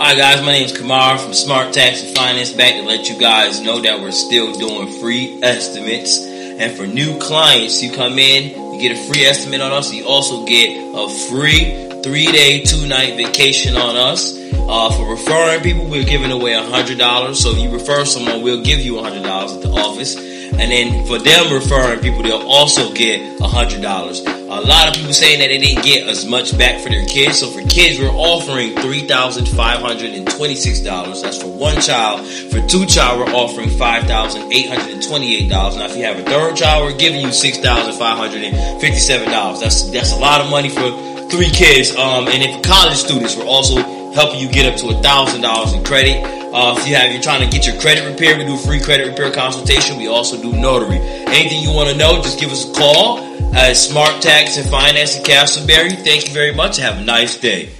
Hi guys, my name is Kemar from Smart Tax and Finance Bank to let you guys know that we're still doing free estimates. And for new clients, you come in, you get a free estimate on us. You also get a free three day, two night vacation on us. Uh, for referring people, we're giving away $100. So if you refer someone, we'll give you $100 at the office. And then for them referring people, they'll also get $100. A lot of people saying that they didn't get as much back for their kids. So for kids, we're offering $3,526. That's for one child. For two child, we're offering $5,828. Now if you have a third child, we're giving you $6,557. That's, that's a lot of money for three kids. Um, and if college students, we're also helping you get up to a $1,000 in credit. Uh, if you have, you're trying to get your credit repaired, we do free credit repair consultation. We also do notary. Anything you want to know, just give us a call at Smart Tax and Finance in Casselberry. Thank you very much. Have a nice day.